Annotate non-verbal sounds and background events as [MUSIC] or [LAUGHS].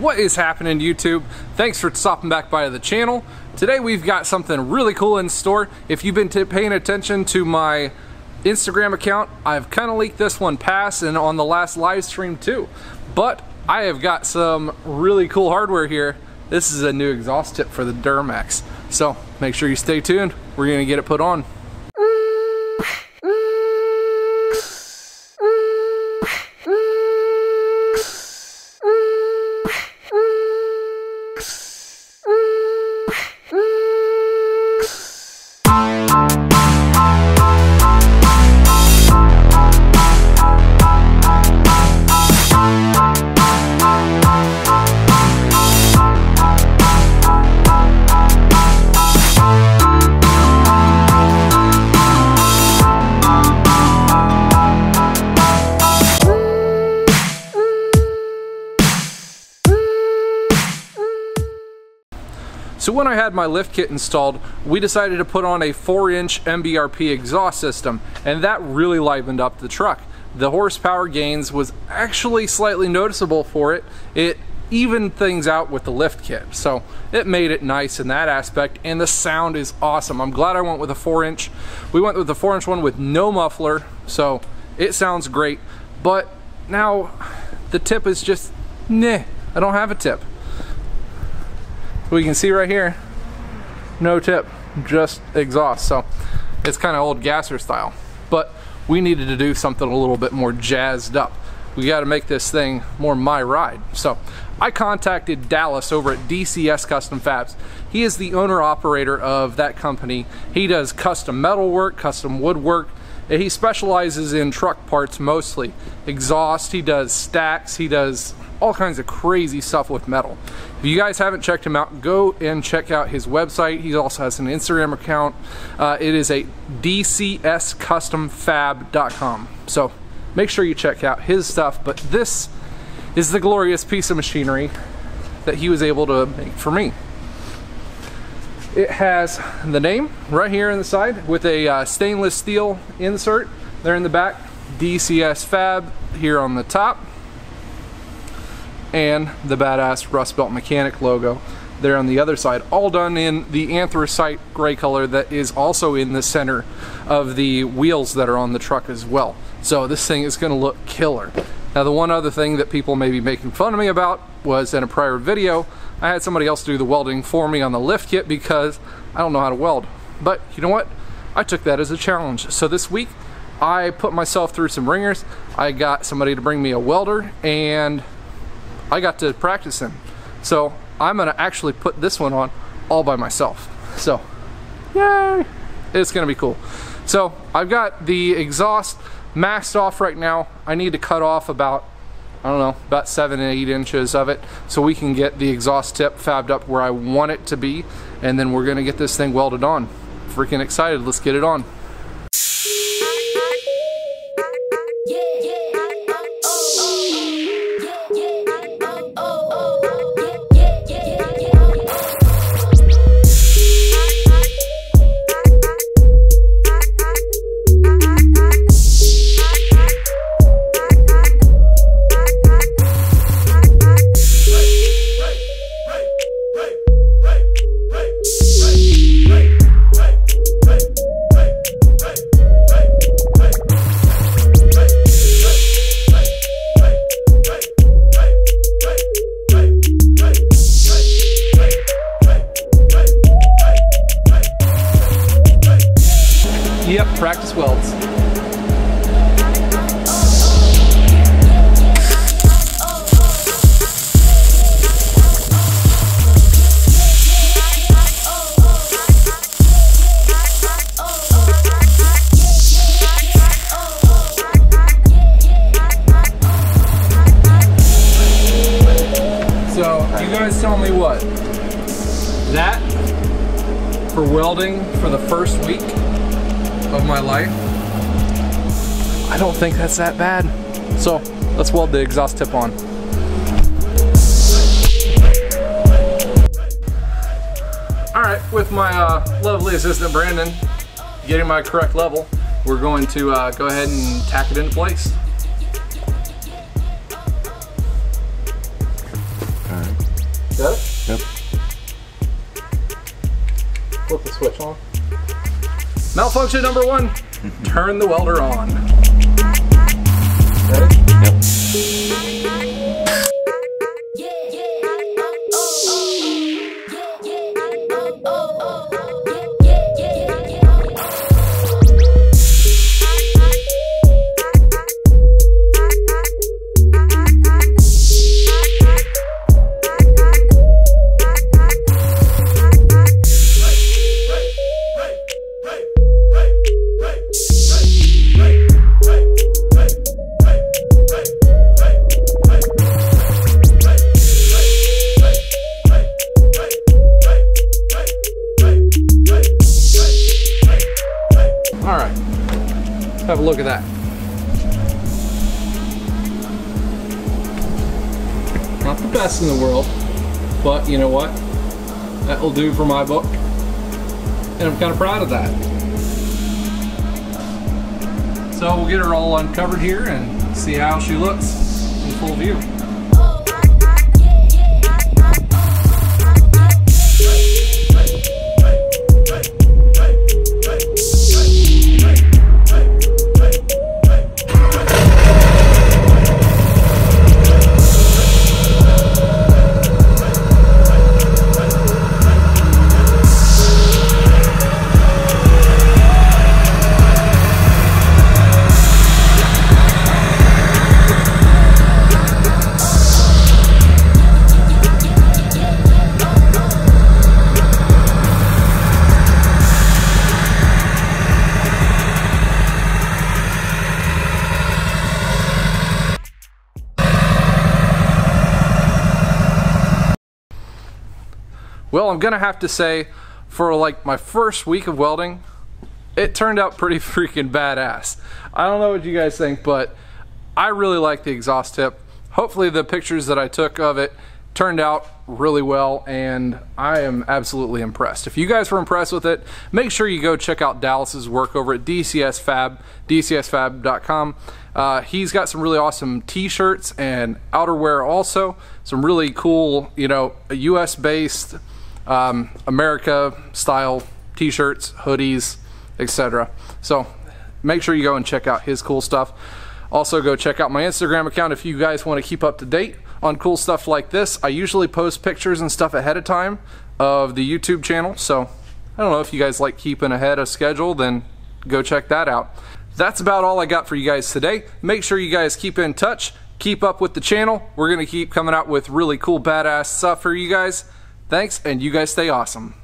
What is happening YouTube? Thanks for stopping back by the channel. Today we've got something really cool in store. If you've been paying attention to my Instagram account, I've kind of leaked this one past and on the last live stream too. But I have got some really cool hardware here. This is a new exhaust tip for the Duramax. So make sure you stay tuned. We're gonna get it put on. So when I had my lift kit installed, we decided to put on a 4-inch MBRP exhaust system, and that really livened up the truck. The horsepower gains was actually slightly noticeable for it. It evened things out with the lift kit, so it made it nice in that aspect, and the sound is awesome. I'm glad I went with a 4-inch. We went with the 4-inch one with no muffler, so it sounds great, but now the tip is just, nah, I don't have a tip we can see right here, no tip, just exhaust. So it's kind of old gasser style. But we needed to do something a little bit more jazzed up. We got to make this thing more my ride. So I contacted Dallas over at DCS Custom Fabs. He is the owner operator of that company. He does custom metal work, custom woodwork. He specializes in truck parts mostly. Exhaust, he does stacks, he does all kinds of crazy stuff with metal. If you guys haven't checked him out, go and check out his website. He also has an Instagram account. Uh, it is a dcscustomfab.com. So make sure you check out his stuff. But this is the glorious piece of machinery that he was able to make for me. It has the name right here in the side with a uh, stainless steel insert there in the back. DCS Fab here on the top and the badass Rust Belt Mechanic logo there on the other side, all done in the anthracite gray color that is also in the center of the wheels that are on the truck as well. So this thing is going to look killer. Now the one other thing that people may be making fun of me about was in a prior video, I had somebody else do the welding for me on the lift kit because I don't know how to weld. But you know what? I took that as a challenge. So this week, I put myself through some ringers. I got somebody to bring me a welder and I got to practice him. So I'm gonna actually put this one on all by myself. So, yay! It's gonna be cool. So I've got the exhaust masked off right now. I need to cut off about, I don't know, about seven and eight inches of it so we can get the exhaust tip fabbed up where I want it to be. And then we're gonna get this thing welded on. Freaking excited, let's get it on. Yep, practice welds. So, you guys tell me what? That for welding for the first week of my life. I don't think that's that bad. So let's weld the exhaust tip on. All right, with my uh, lovely assistant Brandon getting my correct level, we're going to uh, go ahead and tack it into place. Got it? Yep. Flip the switch on. Malfunction number one, turn the welder on. Yep. Have a look at that. Not the best in the world, but you know what? That will do for my book. And I'm kind of proud of that. So we'll get her all uncovered here and see how she looks in full view. Well, I'm gonna have to say, for like my first week of welding, it turned out pretty [LAUGHS] freaking badass. I don't know what you guys think, but I really like the exhaust tip. Hopefully the pictures that I took of it turned out really well and I am absolutely impressed. If you guys were impressed with it, make sure you go check out Dallas's work over at DCS Fab, dcsfab.com. Uh, he's got some really awesome t-shirts and outerwear also. Some really cool, you know, US based um, America style t-shirts, hoodies, etc. So make sure you go and check out his cool stuff. Also go check out my Instagram account if you guys want to keep up to date on cool stuff like this. I usually post pictures and stuff ahead of time of the YouTube channel. So I don't know if you guys like keeping ahead of schedule, then go check that out. That's about all I got for you guys today. Make sure you guys keep in touch, keep up with the channel. We're going to keep coming out with really cool badass stuff for you guys. Thanks, and you guys stay awesome.